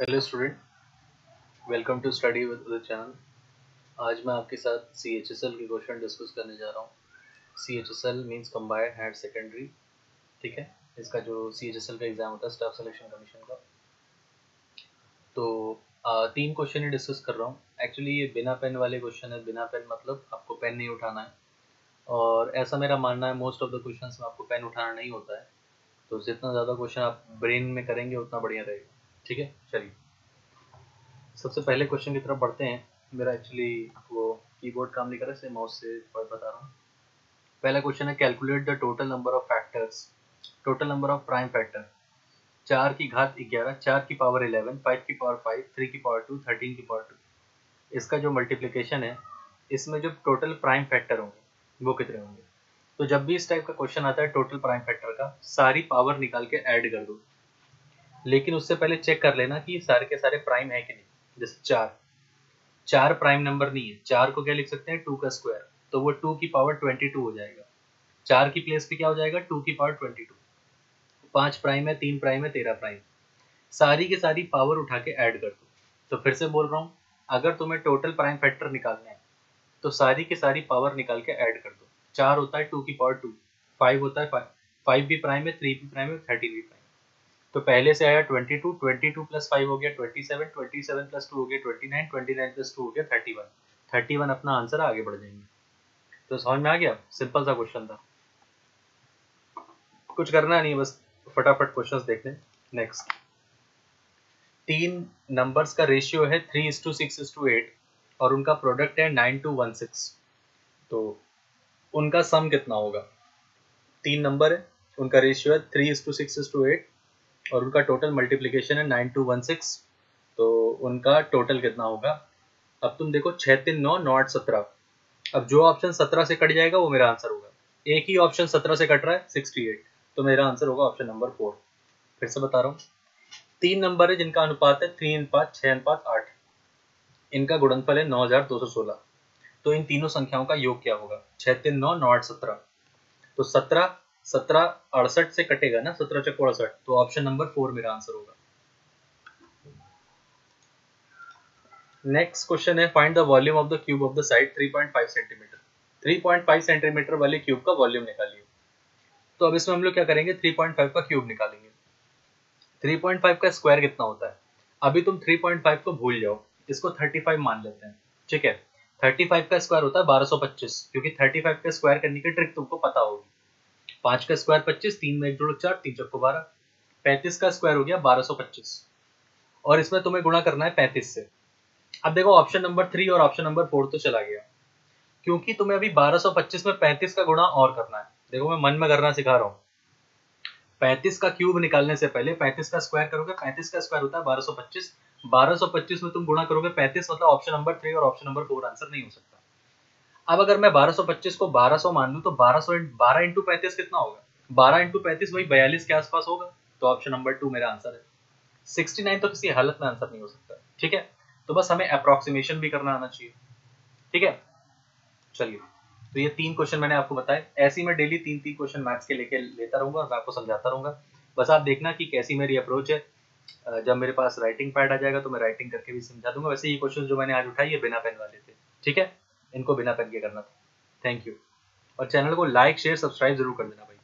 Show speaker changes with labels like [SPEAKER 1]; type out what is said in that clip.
[SPEAKER 1] Hello student welcome to study with channel आज मैं आपके साथ सी एच एस एल के क्वेश्चन डिस्कस करने जा रहा हूँ. C H S L means combined higher secondary ठीक है? इसका जो सी एच एस एल का एग्ज़ाम होता है स्टाफ सिलेक्शन कमीशन का. तो आ, तीन क्वेश्चन ही डिस्कस कर रहा हूँ. एक्चुअली ये बिना पेन वाले क्वेश्चन है. बिना पेन मतलब आपको पेन नहीं उठाना है. और ऐसा मेरा मानना है मोस्ट ऑफ़ द क्वेश्चन में आपको पेन उठाना नहीं होता है. तो जितना ज़्यादा क्वेश्चन आप ब्रेन में करेंगे उतना बढ़िया रहेगा. ठीक है, चलिए। सबसे पहले क्वेश्चन की तरफ़ बढ़ते हैं। मेरा एक्चुअली वो कीबोर्ड काम नहीं कर रहा है माउस से बता रहा हूँ। पहला क्वेश्चन है calculate the total number of factors total number of prime factor चार की घात ग्यारह, चार की पावर इलेवन फाइव की पावर फाइव थ्री की पावर टू थर्टीन की पावर टू इसका जो मल्टीप्लीकेशन है, इसमें जो टोटल प्राइम फैक्टर होंगे, वो कितने होंगे? तो जब भी इस टाइप का क्वेश्चन आता है टोटल प्राइम फैक्टर का, सारी पावर निकाल के ऐड कर दो। लेकिन उससे पहले चेक कर लेना कि सारे के सारे प्राइम है कि नहीं। जैसे चार। चार प्राइम नंबर नहीं है। चार को क्या लिख सकते हैं? टू का स्क्वायर तो वो टू की पावर ट्वेंटी टू हो जाएगा। चार की प्लेस पे क्या हो जाएगा? टू की पावर ट्वेंटी टू पाँच प्राइम है, तीन प्राइम है, तेरह प्राइम सारी की सारी पावर उठा के ऐड कर दो। तो फिर से बोल रहा हूँ, अगर तुम्हें टोटल प्राइम फैक्टर निकालना है तो सारी की सारी पावर निकाल के ऐड कर दो। चार होता है टू की पावर टू फाइव होता है फाइव फाइव भी प्राइम है थ्री भी प्राइम है थर्टी भी प्राइम तो पहले से आया 22 22 प्लस फाइव हो गया 27 27 प्लस टू हो गया 29 29 प्लस टू हो गया 31 31 अपना आंसर आगे बढ़ जाएँगे। तो समझ में आ गया? सिंपल सा क्वेश्चन था। कुछ करना नहीं, बस फटाफट क्वेश्चंस देख लें नेक्स्ट तीन नंबर्स का रेशियो है three is to six is to eight और उनका प्रोडक्ट है नाइन टू वन सिक्स तो उनका सम कितना होगा? तीन नंबर है, उनका रेशियो है three is to six is to eight और उनका टोटल मल्टीप्लीकेशन है नाइन टू वन सिक्स तो उनका टोटल कितना होगा? अब तुम देखो छः तीन नौ नौ आठ सत्रह। अब जो ऑप्शन सत्रह से कट जाएगा, वो मेरा आंसर होगा। एक ही ऑप्शन सत्रह से कट रहा है सिक्सटी एट तो मेरा आंसर होगा ऑप्शन नंबर फोर फिर से बता रहा हूँ। तीन नंबर है जिनका अनुपात है थ्री अनुपात छः अनुपात आठ। इनका गुणनफल है नौ हज़ार दो सौ सोलह। तो इन तीनों संख्याओं का योग क्या होगा? छः तीन नौ नौ आठ सत्रह। तो सत्रह सत्रह अड़सठ से कटेगा ना, सत्रह चक अड़सठ तो ऑप्शन नंबर फोर मेरा आंसर होगा। नेक्स्ट क्वेश्चन है find the volume of the cube of the side 3.5 centimetre 3.5 centimetre वाले क्यूब का वॉल्यूम निकालिए। तो अब इसमें हम लोग क्या करेंगे? 3.5 का क्यूब निकालेंगे। 3.5 का स्क्वायर कितना होता है? अभी तुम 3.5 को भूल जाओ। इसको 35 मान लेते हैं। ठीक है? 35 का स्क्वायर होता है 1225 क्योंकि 35 का स्क्वायर करने की ट्रिक तुमको पता होगी। पाँच का स्क्वायर पच्चीस, तीन में एक जोड़ो चार, तीन चौको बारह। पैंतीस का स्क्वायर हो गया बारह सौ पच्चीस। और इसमें तुम्हें गुणा करना है पैंतीस से। अब देखो ऑप्शन नंबर थ्री और ऑप्शन नंबर फोर तो चला गया। क्योंकि तुम्हें अभी 1225 में 35 का गुणा और करना है। देखो, मैं मन में करना सिखा रहा हूँ। 35 का क्यूब निकालने से पहले 35 का स्क्वायर करोगे 35 का स्क्वायर होता है 1225 1225 में तुम गुणा करोगे 35 मतलब ऑप्शन नंबर थ्री और ऑप्शन नंबर फोर आंसर नहीं हो सकता। अब अगर मैं 1225 को 1200 मान लू तो 1200 बारह इंटू पैंतीस कितना होगा? 12 इंटू पैंतीस वही बयालीस के आसपास होगा। तो ऑप्शन नंबर टू मेरा आंसर है। 69 तो किसी हालत में आंसर नहीं हो सकता। ठीक है? तो बस हमें अप्रोक्सीमेशन भी करना आना चाहिए। ठीक है? चलिए। तो ये तीन क्वेश्चन मैंने आपको बताए। ऐसे मैं डेली तीन तीन क्वेश्चन मैथ्स के लेके लेता रहूँगा और मैं आपको समझाता रहूँगा। बस आप देखना कि कैसी मेरी अप्रोच है। जब मेरे पास राइटिंग पैड आ जाएगा तो मैं राइटिंग करके भी समझा दूँगा। वैसे ये क्वेश्चन जो मैंने आज उठाई है, बिना पेन वाले थे। ठीक है? इनको बिना के करना था। थैंक यू और चैनल को लाइक शेयर सब्सक्राइब ज़रूर कर देना भाई।